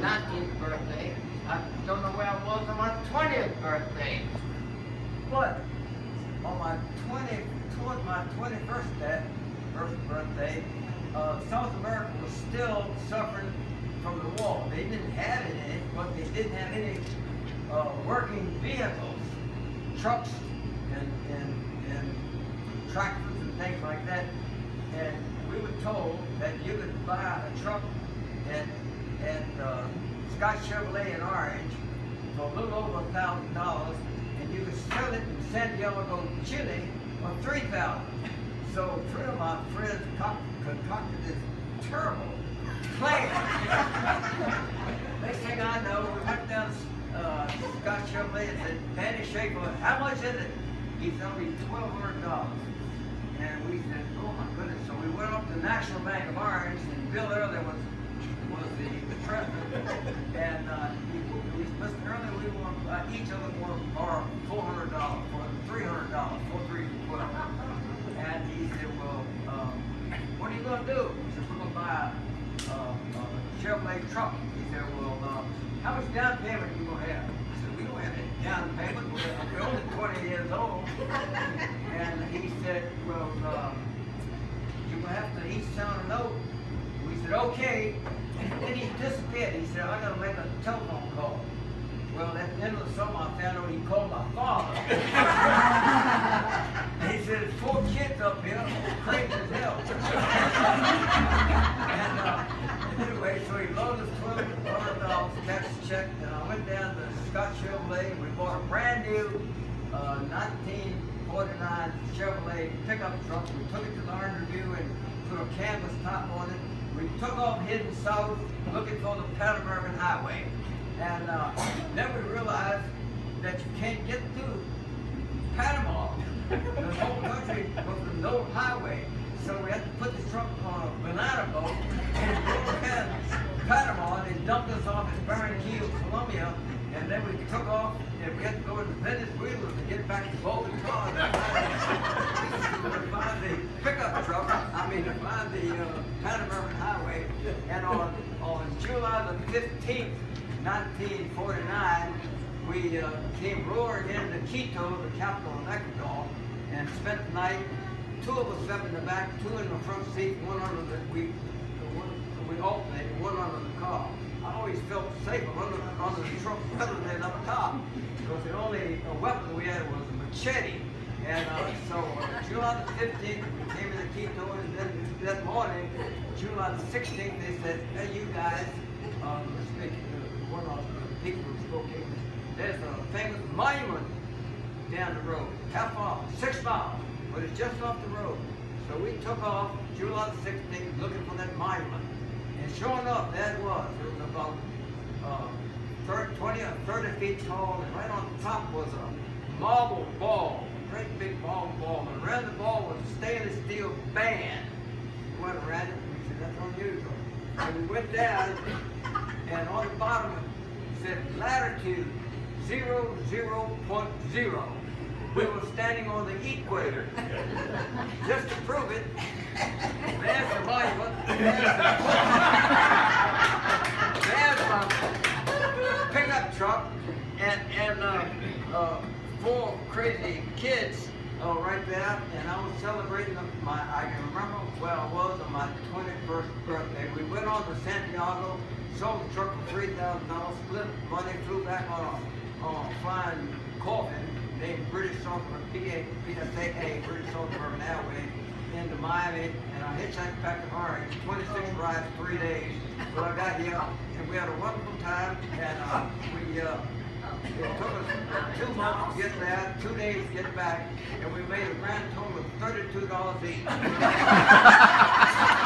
19th birthday. I don't know where I was on my 20th birthday. But on my 20, toward my 21st day, first birthday, uh, South America was still suffering from the war. They didn't have any, but they didn't have any uh, working vehicles, trucks and, and, and tractors and things like that. And we were told that you could buy a truck at, at uh, Scott Chevrolet in Orange for a little over a thousand dollars, and you could sell it in Santiago, Chile for three thousand. So three of my friends concocted this terrible plan. Next thing I know, we went down uh, Scott Chevrolet and said, Danny Schaefer, how much is it? He said, only $1,200. And we said, oh my goodness. So we went up to National Bank of Orange, and Bill Early was was the, the president. and uh, we, we, Mr. Early, we want, uh, each of us want to borrow $400, for $300, for three twelve. And he said, well, um, what are you going to do? He said, we're going to buy a, a Chevrolet truck. He said, well, uh, how much down payment you going to have? I said, we don't have any down payment. We're only 20 years old. And he said, well, um, you have to each sign a note. We said, okay. And then he disappeared. He said, I got to make a telephone call. Well, at the end of the summer, I found out he called my father. he said, there's four kids up here, crazy as hell. and uh, anyway, so he loaded us $1,200 cash check, and I went down to Scott Chevrolet, and we bought a brand new uh, 1949 Chevrolet pickup truck. We took it to the Iron Review and put a canvas top on took off heading south, looking for the Pan American Highway. And uh, then we realized that you can't get through Panama. The whole country was no highway. So we had to put the truck on a banana boat and go ahead Panama and they dumped us off at Barranquilla, Colombia. And then we took off and we had to go into Venezuela to get back to Bogota. 1949, we uh, came roaring into Quito, the capital of Ecuador, and spent the night. Two of us slept in the back, two in the front seat, one under the we one, we alternated, one under the car. I always felt safer under, under the truck rather than up top, because the only uh, weapon we had was a machete. And uh, so uh, July the 15th, we came into Quito, and then that morning, July the 16th, they said, hey, you guys, let's make one of the who spoke English. There's a famous monument down the road, half mile, six miles, but it's just off the road. So we took off July 16th looking for that monument. And sure enough, it was. It was about uh, 30, 20 or 30 feet tall, and right on top was a marble ball, a great big marble ball. And around the ball was a stainless steel band. We went around it, and we said, that's unusual. And we went down, and on the bottom it said latitude 0, 0.0. We were standing on the equator. Just to prove it, there's the monument, there's the, there's my pickup truck, and, and uh, uh, four crazy kids uh, right there, and I was celebrating my, I can remember where I was on my 21st birthday. We went on to Santiago, sold the truck for $3,000, split money, flew back on a, on a flying coffin named British South PA, PSAA, British South American Airways, into Miami, and I hitchhiked back to Orange. 26 rides, three days. But I got here, and we had a wonderful time, and uh, we uh, it took us two months to get there, two days to get back, and we made a grand total of $32 each.